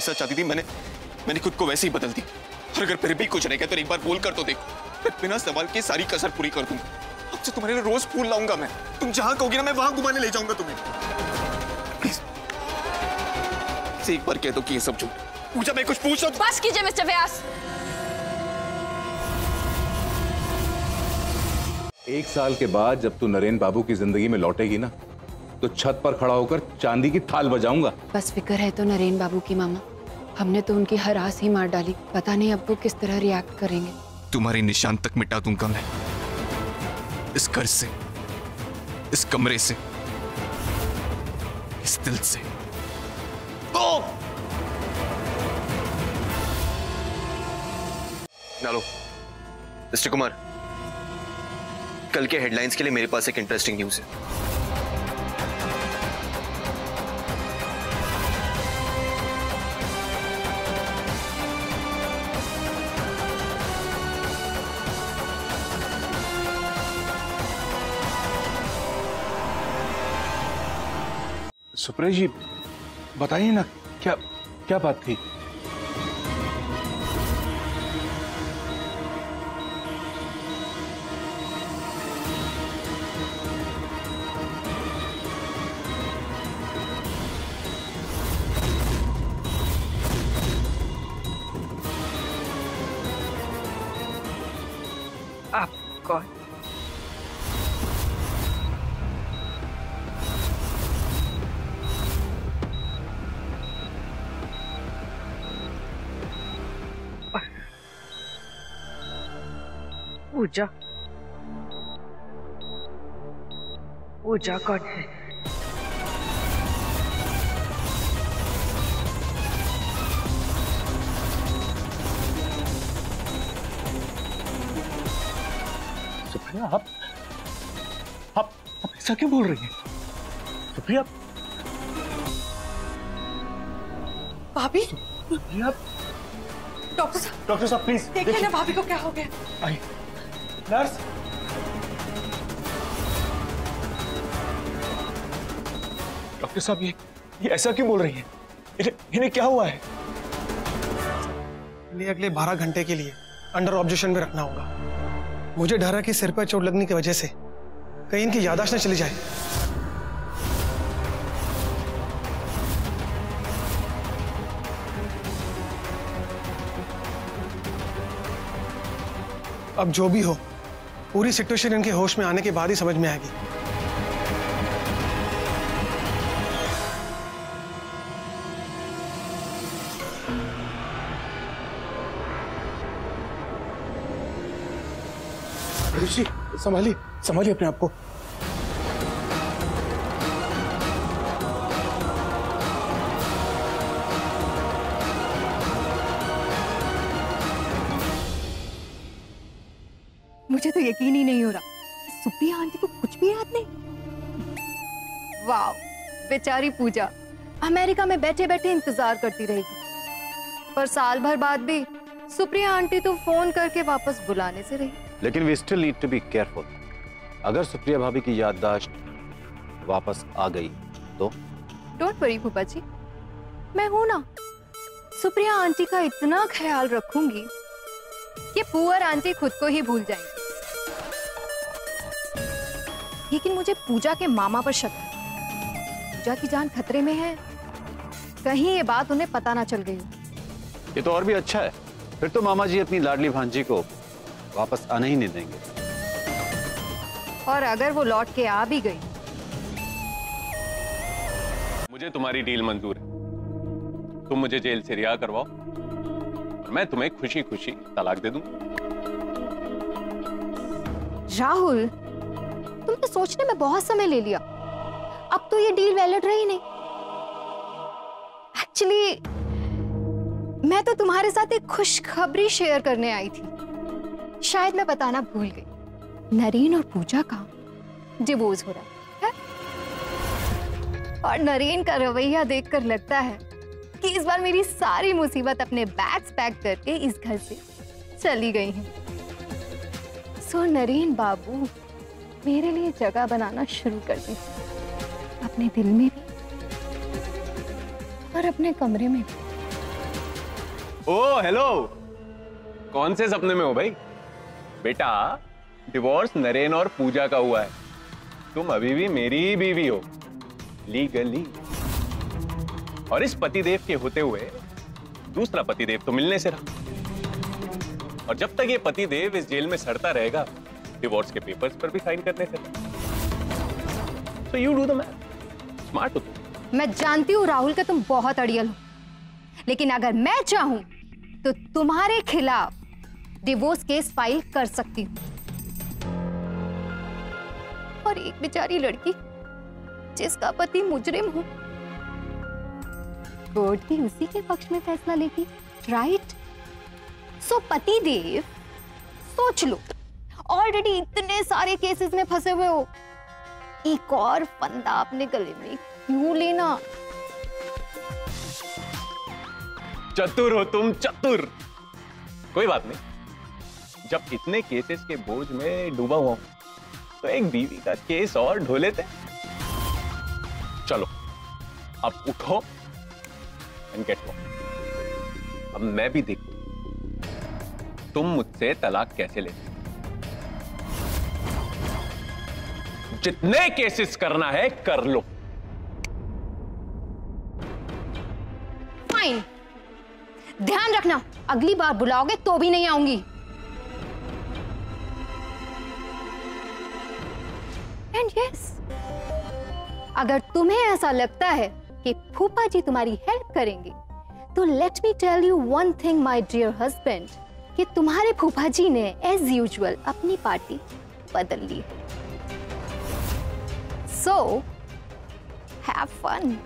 सच चाहती थी मैंने मैंने खुद को वैसे ही बदल दी और अगर फिर भी कुछ रहेगा तो एक बार बोल कर तो देखो मैं बिना सवाल के सारी कसर पूरी कर दूँगा। अब से तुम्हारे लिए रोज फूल लाऊँगा मैं। तुम जहाँ कहोगी ना मैं वहाँ घुमाने ले जाऊँगा तुम्हें। से एक बार कह दो कि ये सब झूठ। पूजा मैं कुछ पूछ रहा बस कीजिए मिस्टर व्यास। एक साल के बाद जब तू नरेन बाबू की ज़िंदगी में लौटेगी ना तो छत पर खड़ा होकर चांदी की थाल बजाऊँगा। बस फ़िक्र है तो नरेन बाबू की मामा। हमने तो उनकी हर आस ही मार डाली। पता नहीं अब वो किस तरह रिएक्ट करेंगे। तुम्हारे निशान तक मिटा दूँगा मैं? इस घर से, इस कमरे से, इस दिल से। ओ! नालो, मिस्टर कुमार, कल के हेडलाइंस के लिए मेरे पास एक इंटरेस्टिंग न्यूज़ है। सुप्रेश जी बताइए ना क्या क्या बात थी? पूजा। पूजा कौन है? सुप्रिया आप आप आप ऐसा क्यों बोल रही हैं? सुप्रिया भाभी? सुप्रिया डॉक्टर साहब डॉक्टर साहब प्लीज़ देखिए ना भाभी को क्या हो गया। आई नर्स डॉक्टर साहब ये ये ऐसा क्यों बोल रही हैं? इन्हें इन्हें क्या हुआ है? लिए अगले 12 घंटे के लिए अंडर ऑब्जेक्शन में रखना होगा। मुझे डर है कि सिर पर चोट लगने की वजह से कहीं इनकी यादाश्त न चली जाए। अब जो भी हो पूरी सिचुएशन इनके होश में आने के बाद ही समझ में आएगी। ऋषि, संभालिए संभालिए अपने आप को। मुझे तो यकीन ही नहीं हो रहा। सुप्रिया आंटी को कुछ भी याद नहीं। वाह बेचारी पूजा। अमेरिका में बैठे बैठे इंतज़ार करती रहेगी। पर साल भर बाद भी सुप्रिया आंटी तो फ़ोन करके वापस बुलाने से रही। लेकिन we still need to be careful अगर सुप्रिया भाभी की याददाश्त वापस आ गई तो? डोंट वरी फूफा जी मैं हूँ ना। सुप्रिया आंटी का इतना ख्याल रखूँगी कि पुअर आंटी खुद को ही भूल जाएँगी। लेकिन मुझे पूजा के मामा पर शक है। पूजा की जान खतरे में है। कहीं ये बात उन्हें पता ना चल गई। ये तो और भी अच्छा है। फिर तो मामा जी अपनी लाडली भांजी को वापस आने ही नहीं देंगे। और अगर वो लौट के आ भी गई। मुझे तुम्हारी डील मंजूर है। तुम मुझे जेल से रिहा करवाओ। और मैं तुम्हें खुशी खुशी तलाक दे दूँ राहुल तुमने सोचने में बहुत समय ले लिया। अब तो ये डील वैलिड रही नहीं। एक्चुअली मैं तो तुम्हारे साथ एक खुशखबरी शेयर करने आई थी। शायद मैं बताना भूल गई। नरेन और पूजा का डिवोर्स हो रहा है और नरेन का रवैया देखकर लगता है कि इस बार मेरी सारी मुसीबत अपने बैग्स पैक करके इस घर से चली गई है। सो नरेन बाबू मेरे लिए जगह बनाना शुरू कर दी। अपने दिल में भी और अपने कमरे में भी। Oh, hello. कौन से सपने में हो भाई? बेटा डिवोर्स नरेन और पूजा का हुआ है। तुम अभी भी मेरी बीवी हो। लीगली और इस पतिदेव के होते हुए दूसरा पतिदेव तो मिलने से रहा। और जब तक ये पतिदेव इस जेल में सड़ता रहेगा डिवोर्स के पेपर्स पर भी साइन करने से तो you do the man smart हो तुम। मैं जानती हूँ, राहुल, का तुम बहुत अड़ियल हो। लेकिन अगर मैं चाहूँ तो तुम्हारे खिलाफ डिवोर्स केस फ़ाइल कर सकती हूँ। और एक बेचारी लड़की, जिसका पति मुजरिम हो, कोर्ट भी उसी के पक्ष में फैसला लेगी राइट सो पति देव सोच लो। ऑलरेडी इतने सारे केसेस में फंसे हुए हो। एक और फंदा अपने गले में क्यों लेना? चतुर हो तुम, चतुर। कोई बात नहीं। जब इतने केसेस के बोझ में डूबा हुआ तो एक बीवी का केस और ढो लेते चलो, अब उठो एंड गेट अब मैं भी देखू। तुम मुझसे तलाक कैसे लेते जितने केसेस करना है, कर लो। फाइन ध्यान रखना, अगली बार बुलाओगे तो भी नहीं आऊँगी। एंड यस अगर तुम्हें ऐसा लगता है कि फूफा जी तुम्हारी हेल्प करेंगे तो let me tell you one thing my dear husband कि तुम्हारे फूफा जी ने एज यूजुअल अपनी पार्टी बदल ली है। So have fun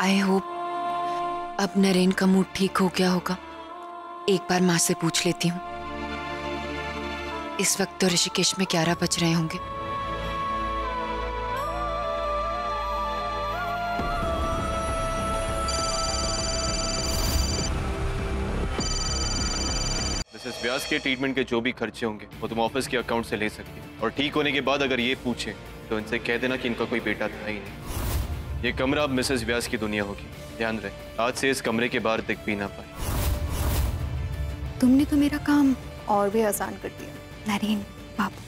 I hope अब नरेन का मूड ठीक हो गया होगा। एक बार माँ से पूछ लेती हूँ। इस वक्त तो ऋषिकेश में ग्यारह बज रहे होंगे। व्यास के ट्रीटमेंट के जो भी खर्चे होंगे, वो तुम ऑफ़िस के अकाउंट से ले सकती हो। और ठीक होने के बाद अगर ये पूछे तो इनसे कह देना कि इनका कोई बेटा था ही नहीं। ये कमरा अब मिसेस व्यास की दुनिया होगी। ध्यान रहे, आज से इस कमरे के बाहर दिख भी ना पाए। तुमने तो मेरा काम और भी आसान कर दिया। नरेन बाबू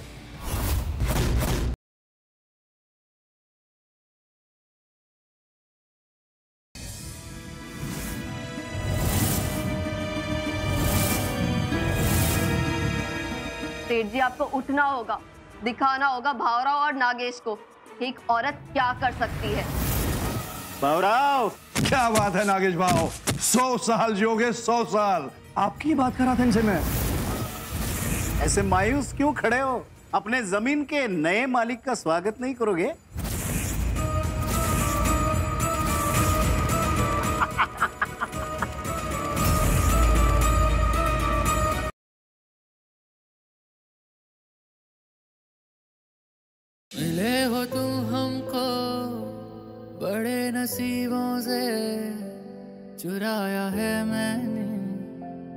सेठ जी आपको उठना होगा दिखाना होगा भावराव और नागेश को एक औरत क्या कर सकती है। भावराव क्या बात है नागेश भाव? सौ साल जियोगे सौ साल। आपकी बात कर रहा था इनसे मैं। ऐसे मायूस क्यों खड़े हो? अपने ज़मीन के नए मालिक का स्वागत नहीं करोगे?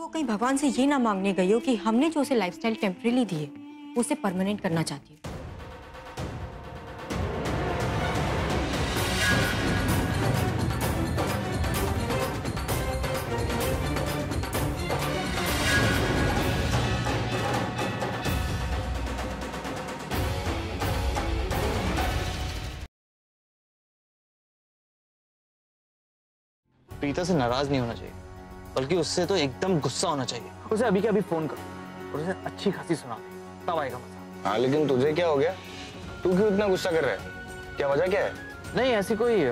वो कहीं भगवान से ये ना मांगने गई हो कि हमने जो उसे लाइफस्टाइल टेम्परेली दी है उसे परमानेंट करना चाहती हूँ। प्रीता से नाराज़ नहीं होना चाहिए। बल्कि उससे तो एकदम गुस्सा होना चाहिए। उसे अभी के अभी फ़ोन कर और उसे अच्छी खासी सुना। तब आएगा मज़ा। हाँ लेकिन तुझे क्या हो गया? तू क्यों इतना गुस्सा कर रहा है? क्या वजह क्या है? नहीं ऐसी कोई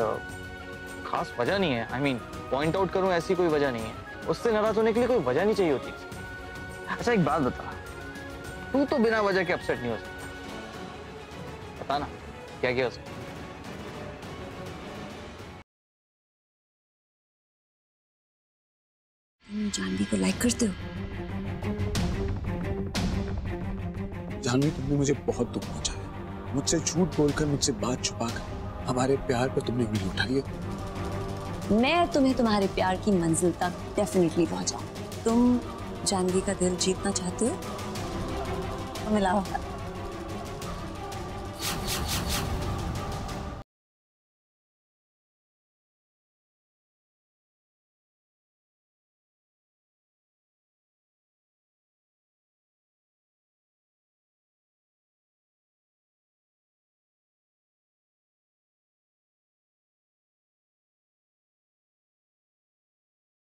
खास वजह नहीं है। आई मीन पॉइंट आउट करूँ ऐसी कोई वजह नहीं है। उससे नाराज़ होने के लिए कोई वजह नहीं चाहिए होती। अच्छा एक बात बता। तू तो बिना वजह के अपसेट नहीं हो सकता। बता ना क्या किया उसने जानवी को लाइक करते हो? जानवी तुमने मुझे बहुत दुख पहुँचाया। मुझसे झूठ बोलकर मुझसे बात छुपाकर हमारे प्यार पर तुमने उंगली उठाई है मैं तुम्हें तुम्हारे प्यार की मंजिल तक डेफिनेटली पहुंचाऊं तुम जानवी का दिल जीतना चाहते हो? तो मिलाओ।